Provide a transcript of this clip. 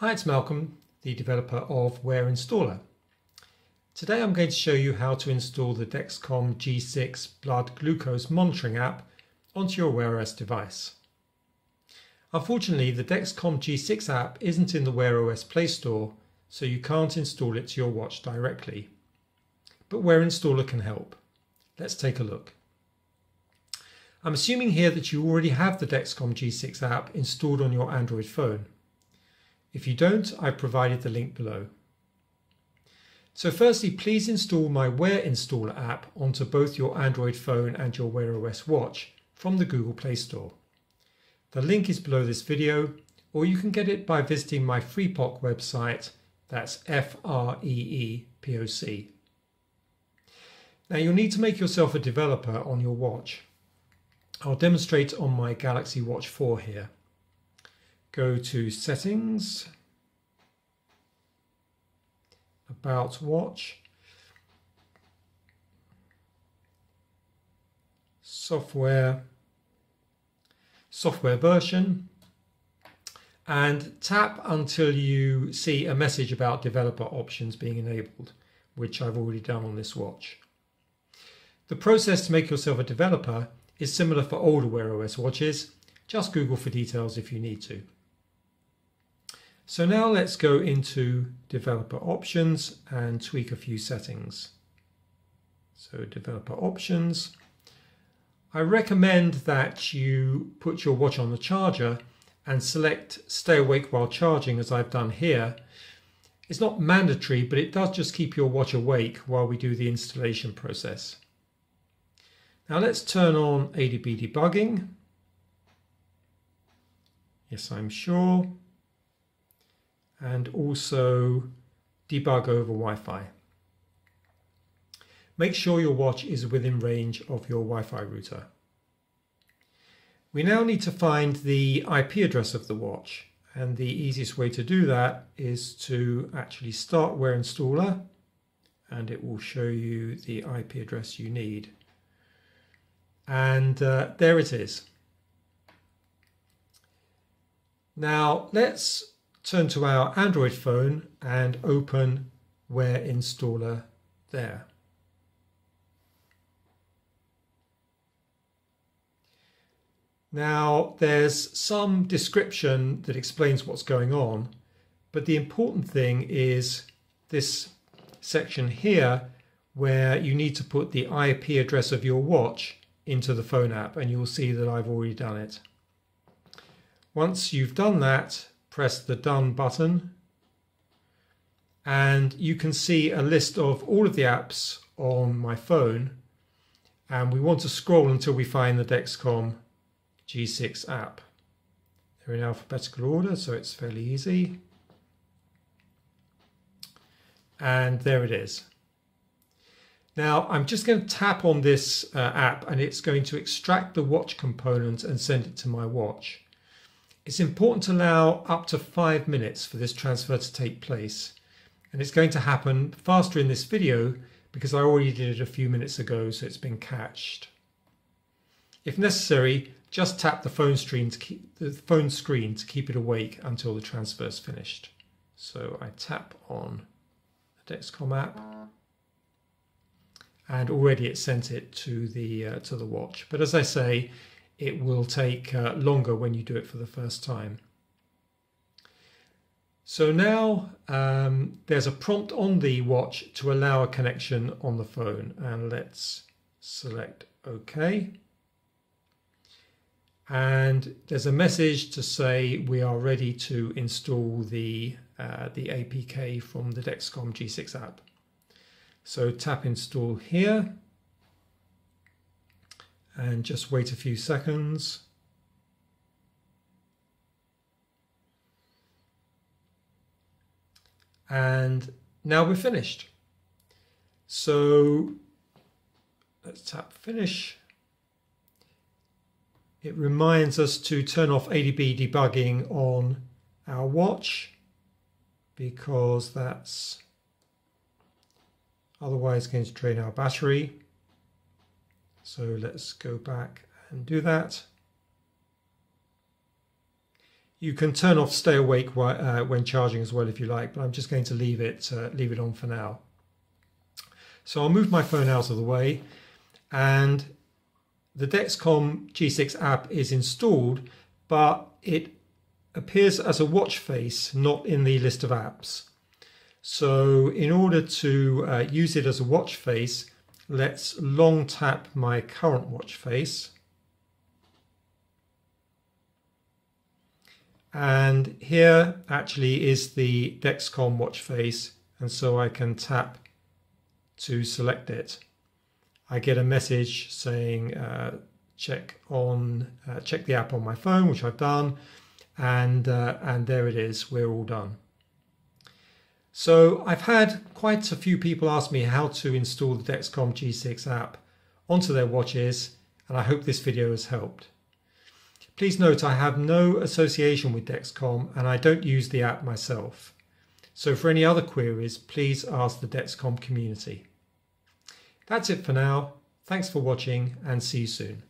Hi, it's Malcolm, the developer of Wear Installer. Today I'm going to show you how to install the Dexcom G6 blood glucose monitoring app onto your Wear OS device. Unfortunately, the Dexcom G6 app isn't in the Wear OS Play Store, so you can't install it to your watch directly. But Wear Installer can help. Let's take a look. I'm assuming here that you already have the Dexcom G6 app installed on your Android phone. If you don't, I've provided the link below. So firstly, please install my Wear Installer app onto both your Android phone and your Wear OS watch from the Google Play Store. The link is below this video, or you can get it by visiting my Freepoc website, that's F-R-E-E-P-O-C. Now you'll need to make yourself a developer on your watch. I'll demonstrate on my Galaxy Watch 4 here. Go to Settings, About Watch, Software, Software Version, and tap until you see a message about developer options being enabled, which I've already done on this watch. The process to make yourself a developer is similar for older Wear OS watches. Just Google for details if you need to. So now let's go into developer options and tweak a few settings. So developer options. I recommend that you put your watch on the charger and select stay awake while charging as I've done here. It's not mandatory, but it does just keep your watch awake while we do the installation process. Now let's turn on ADB debugging. Yes, I'm sure. And also debug over Wi-Fi. Make sure your watch is within range of your Wi-Fi router. We now need to find the IP address of the watch and the easiest way to do that is to actually start Wear Installer and it will show you the IP address you need. And uh, there it is. Now let's turn to our Android phone and open Wear Installer there. Now there's some description that explains what's going on, but the important thing is this section here where you need to put the IP address of your watch into the phone app and you'll see that I've already done it. Once you've done that, press the done button and you can see a list of all of the apps on my phone and we want to scroll until we find the Dexcom G6 app. They're in alphabetical order so it's fairly easy. And there it is. Now I'm just going to tap on this uh, app and it's going to extract the watch component and send it to my watch. It's important to allow up to five minutes for this transfer to take place. And it's going to happen faster in this video because I already did it a few minutes ago, so it's been cached. If necessary, just tap the phone screen to keep the phone screen to keep it awake until the transfer is finished. So I tap on the Dexcom app and already it sent it to the uh, to the watch. But as I say, it will take uh, longer when you do it for the first time. So now um, there's a prompt on the watch to allow a connection on the phone and let's select OK. And there's a message to say we are ready to install the, uh, the APK from the Dexcom G6 app. So tap install here and just wait a few seconds. And now we're finished. So let's tap finish. It reminds us to turn off ADB debugging on our watch because that's otherwise going to drain our battery. So let's go back and do that. You can turn off stay awake uh, when charging as well if you like, but I'm just going to leave it uh, leave it on for now. So I'll move my phone out of the way and the Dexcom G6 app is installed, but it appears as a watch face, not in the list of apps. So in order to uh, use it as a watch face, let's long tap my current watch face. And here actually is the Dexcom watch face. And so I can tap to select it. I get a message saying uh, check on uh, check the app on my phone, which I've done, and uh, and there it is. We're all done. So I've had quite a few people ask me how to install the Dexcom G6 app onto their watches, and I hope this video has helped. Please note I have no association with Dexcom and I don't use the app myself. So for any other queries, please ask the Dexcom community. That's it for now. Thanks for watching and see you soon.